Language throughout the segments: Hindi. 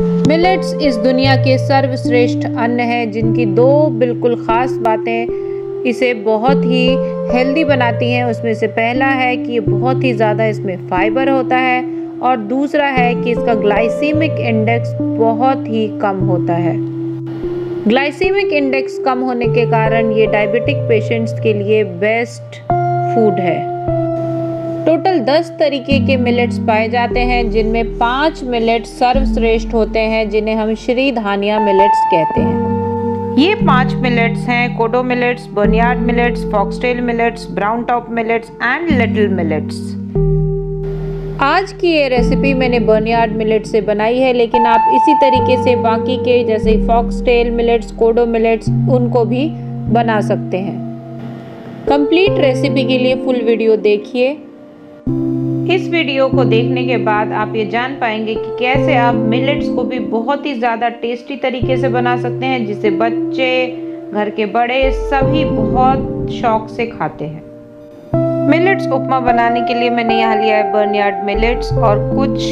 मिलेट्स इस दुनिया के सर्वश्रेष्ठ अन्न हैं, जिनकी दो बिल्कुल ख़ास बातें इसे बहुत ही हेल्दी बनाती हैं। उसमें से पहला है कि बहुत ही ज़्यादा इसमें फाइबर होता है और दूसरा है कि इसका ग्लाइसीमिक इंडेक्स बहुत ही कम होता है। ग्लाइसीमिक इंडेक्स कम होने के कारण ये डायबिटिक पेशेंट्स के लिए बेस्ट फ़ूड है। टोटल 10 तरीके के मिलेट्स पाए जाते हैं, जिनमें पाँच मिलेट्स सर्वश्रेष्ठ होते हैं, जिन्हें हम श्री धानिया मिलेट्स कहते हैं। ये पाँच मिलेट्स हैं, kodo millets barnyard millets, foxtail millets, brown top millets and little millets. आज की ये रेसिपी मैंने बर्नियार्ड मिलेट से बनाई है, लेकिन आप इसी तरीके से बाकी के, जैसे फॉक्सटेल मिलेट्स, कोडो मिलेट्स, उनको भी बना सकते हैं। कंप्लीट रेसिपी के लिए फुल वीडियो देखिए। इस वीडियो को देखने के बाद आप ये जान पाएँगे कि कैसे आप मिलेट्स को भी बहुत ही ज़्यादा टेस्टी तरीके से बना सकते हैं, जिसे बच्चे, घर के बड़े सभी बहुत शौक से खाते हैं। मिलेट्स उपमा बनाने के लिए मैंने यहाँ लिया है बर्नयार्ड मिलेट्स और कुछ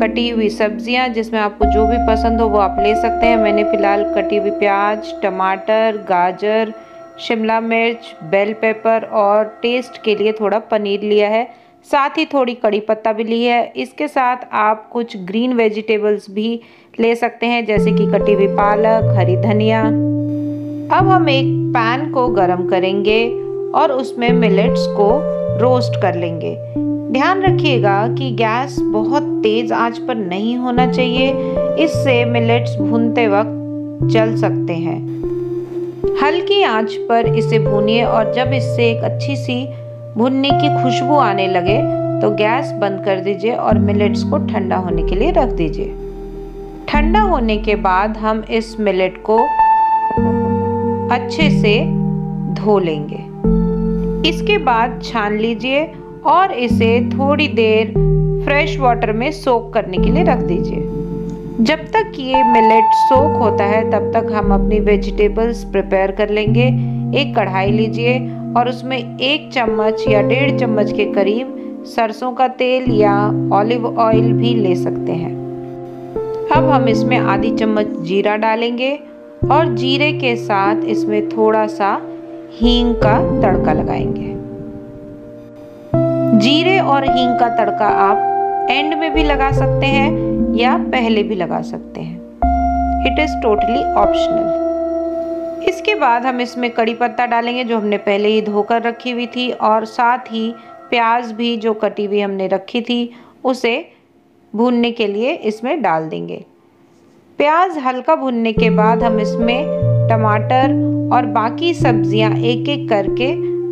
कटी हुई सब्ज़ियाँ, जिसमें आपको जो भी पसंद हो वो आप ले सकते हैं। मैंने फ़िलहाल कटी हुई प्याज, टमाटर, गाजर, शिमला मिर्च बेल पेपर और टेस्ट के लिए थोड़ा पनीर लिया है। साथ ही थोड़ी कड़ी पत्ता भी ली है। इसके साथ आप कुछ ग्रीन वेजिटेबल्स भी ले सकते हैं, जैसे कि कटी हुई पालक, हरी धनिया। अब हम एक पैन को गरम करेंगे और उसमें मिलेट्स को रोस्ट कर लेंगे। ध्यान रखिएगा कि गैस बहुत तेज़ आँच पर नहीं होना चाहिए। इससे मिलेट्स भूनते वक्त जल सकते हैं। हल्की आँच पर इसे भूनिए और जब इससे एक अच्छी सी भुनने की खुशबू आने लगे तो गैस बंद कर दीजिए और मिलेट्स को ठंडा होने के लिए रख दीजिए। ठंडा होने के बाद हम इस मिलेट को अच्छे से धो लेंगे। इसके बाद छान लीजिए और इसे थोड़ी देर फ्रेश वाटर में सोक करने के लिए रख दीजिए। जब तक ये मिलेट सोक होता है, तब तक हम अपनी वेजिटेबल्स प्रिपेयर कर लेंगे। एक कढ़ाई लीजिए और उसमें एक चम्मच या डेढ़ चम्मच के करीब सरसों का तेल या ऑलिव ऑयल भी ले सकते हैं। अब हम इसमें आधी चम्मच जीरा डालेंगे और जीरे के साथ इसमें थोड़ा सा हींग का तड़का लगाएँगे। जीरे और हींग का तड़का आप एंड में भी लगा सकते हैं या पहले भी लगा सकते हैं। इट इज़ टोटली ऑप्शनल इसके बाद हम इसमें कड़ी पत्ता डालेंगे, जो हमने पहले ही धोकर रखी हुई थी, और साथ ही प्याज भी जो कटी हुई हमने रखी थी, उसे भूनने के लिए इसमें डाल देंगे। प्याज हल्का भूनने के बाद हम इसमें टमाटर और बाकी सब्ज़ियाँ एक एक करके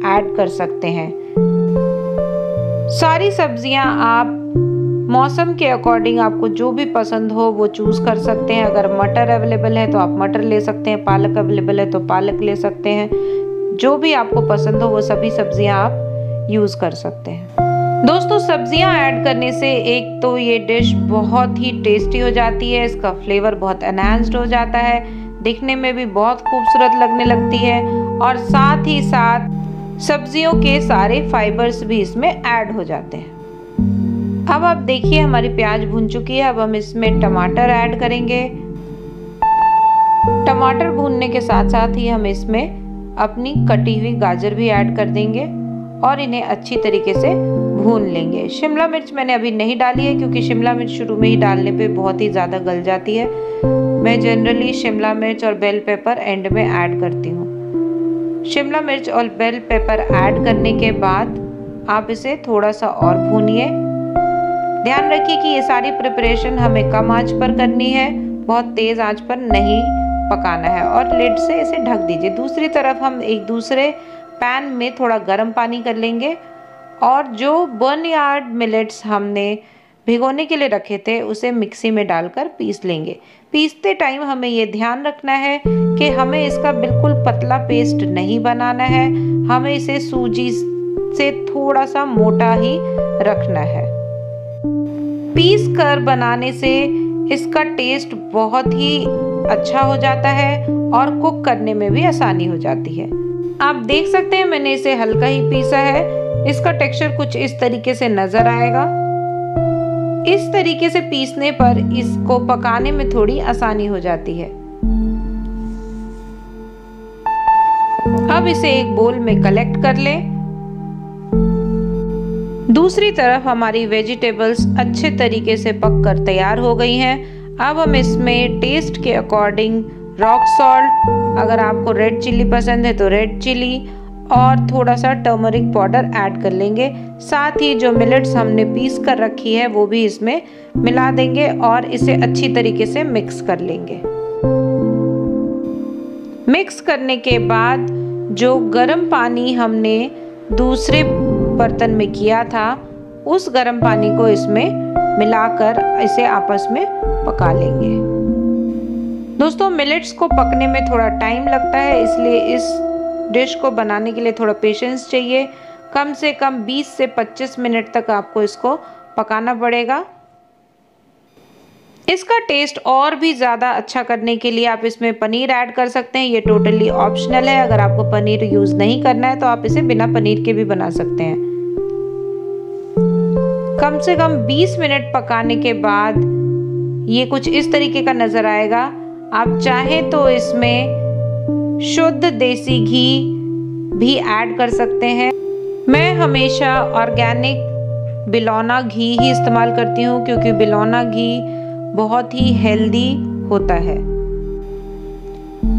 ऐड कर सकते हैं। सारी सब्ज़ियाँ आप मौसम के अकॉर्डिंग आपको जो भी पसंद हो, वो चूज़ कर सकते हैं। अगर मटर अवेलेबल है तो आप मटर ले सकते हैं। पालक अवेलेबल है तो पालक ले सकते हैं। जो भी आपको पसंद हो, वो सभी सब्ज़ियाँ आप यूज़ कर सकते हैं। दोस्तों, सब्ज़ियाँ ऐड करने से एक तो ये डिश बहुत ही टेस्टी हो जाती है। इसका फ्लेवर बहुत एनहांस्ड हो जाता है। दिखने में भी बहुत खूबसूरत लगने लगती है। और साथ ही साथ सब्जियों के सारे फाइबर्स भी इसमें ऐड हो जाते हैं। अब आप देखिए, हमारी प्याज भून चुकी है। अब हम इसमें टमाटर ऐड करेंगे। टमाटर भूनने के साथ साथ ही हम इसमें अपनी कटी हुई गाजर भी ऐड कर देंगे और इन्हें अच्छी तरीके से भून लेंगे। शिमला मिर्च मैंने अभी नहीं डाली है, क्योंकि शिमला मिर्च शुरू में ही डालने पे बहुत ही ज़्यादा गल जाती है। मैं जनरली शिमला मिर्च और बेल पेपर एंड में ऐड करती हूँ। शिमला मिर्च और बेल पेपर ऐड करने के बाद आप इसे थोड़ा सा और भूनिए। ध्यान रखिए कि ये सारी प्रिपरेशन हमें कम आँच पर करनी है, बहुत तेज़ आँच पर नहीं पकाना है। और लिड से इसे ढक दीजिए। दूसरी तरफ़ हम एक दूसरे पैन में थोड़ा गर्म पानी कर लेंगे। और जो बर्न यार्ड मिलेट्स हमने भिगोने के लिए रखे थे, उसे मिक्सी में डालकर पीस लेंगे। पीसते टाइम हमें ये ध्यान रखना है कि हमें इसका बिल्कुल पतला पेस्ट नहीं बनाना है। हमें इसे सूजी से थोड़ा सा मोटा ही रखना है। पीस कर बनाने से इसका टेस्ट बहुत ही अच्छा हो जाता है और कुक करने में भी आसानी हो जाती है। आप देख सकते हैं मैंने इसे हल्का ही पीसा है। इसका टेक्सचर कुछ इस तरीके से नज़र आएगा। इस तरीके से पीसने पर इसको पकाने में थोड़ी आसानी हो जाती है। अब इसे एक बोल में कलेक्ट कर लें। दूसरी तरफ़ हमारी वेजिटेबल्स अच्छे तरीके से पक कर तैयार हो गई हैं। अब हम इसमें टेस्ट के अकॉर्डिंग रॉक सॉल्ट अगर आपको रेड चिल्ली पसंद है तो रेड चिल्ली और थोड़ा सा टर्मरिक पाउडर ऐड कर लेंगे। साथ ही जो मिलेट्स हमने पीस कर रखी है, वो भी इसमें मिला देंगे और इसे अच्छी तरीके से मिक्स कर लेंगे। मिक्स करने के बाद जो गर्म पानी हमने दूसरे बर्तन में किया था, उस गर्म पानी को इसमें मिलाकर इसे आपस में पका लेंगे। दोस्तों मिलेट्स को पकने में थोड़ा टाइम लगता है, इसलिए इस डिश को बनाने के लिए थोड़ा पेशेंस चाहिए। कम से कम 20 से 25 मिनट तक आपको इसको पकाना पड़ेगा। इसका टेस्ट और भी ज़्यादा अच्छा करने के लिए आप इसमें पनीर ऐड कर सकते हैं। ये टोटली ऑप्शनल है। अगर आपको पनीर यूज़ नहीं करना है तो आप इसे बिना पनीर के भी बना सकते हैं। कम से कम 20 मिनट पकाने के बाद ये कुछ इस तरीके का नज़र आएगा। आप चाहें तो इसमें शुद्ध देसी घी भी ऐड कर सकते हैं। मैं हमेशा ऑर्गेनिक बिलौना घी ही इस्तेमाल करती हूँ, क्योंकि बिलौना घी बहुत ही हेल्दी होता है।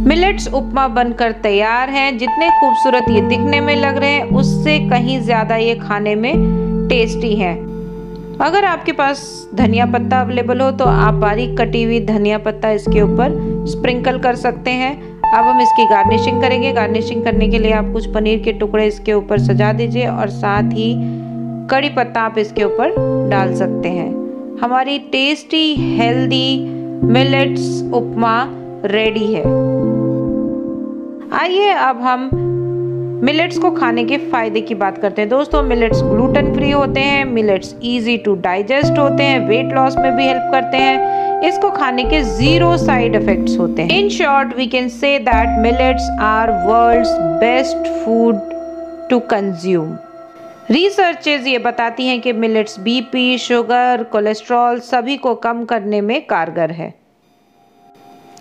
मिलेट्स उपमा बनकर तैयार हैं। जितने खूबसूरत ये दिखने में लग रहे हैं, उससे कहीं ज़्यादा ये खाने में टेस्टी है। अगर आपके पास धनिया पत्ता अवेलेबल हो तो आप बारीक कटी हुई धनिया पत्ता इसके ऊपर स्प्रिंकल कर सकते हैं। अब हम इसकी गार्निशिंग करेंगे। गार्निशिंग करने के लिए आप कुछ पनीर के टुकड़े इसके ऊपर सजा दीजिए और साथ ही कड़ी पत्ता आप इसके ऊपर डाल सकते हैं। हमारी tasty healthy millets upma ready है। आइए, अब हम मिलेट्स को खाने के फ़ायदे की बात करते हैं। दोस्तों मिलेट्स ग्लूटेन फ्री होते हैं मिलेट्स इजी टू डाइजेस्ट होते हैं वेट लॉस में भी हेल्प करते हैं। इसको खाने के ज़ीरो साइड इफेक्ट्स होते हैं। In short we can say that millets are world's best food to consume researches ये बताती हैं कि मिलेट्स बीपी शुगर कोलेस्ट्रॉल सभी को कम करने में कारगर है।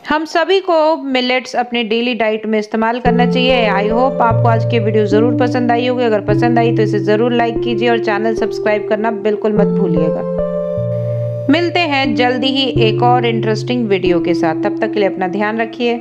हम सभी को मिलेट्स अपने डेली डाइट में इस्तेमाल करना चाहिए। आई होप आपको आज की वीडियो ज़रूर पसंद आई होगी। अगर पसंद आई तो इसे ज़रूर लाइक कीजिए और चैनल सब्सक्राइब करना बिल्कुल मत भूलिएगा। मिलते हैं जल्दी ही एक और इंटरेस्टिंग वीडियो के साथ। तब तक के लिए अपना ध्यान रखिए।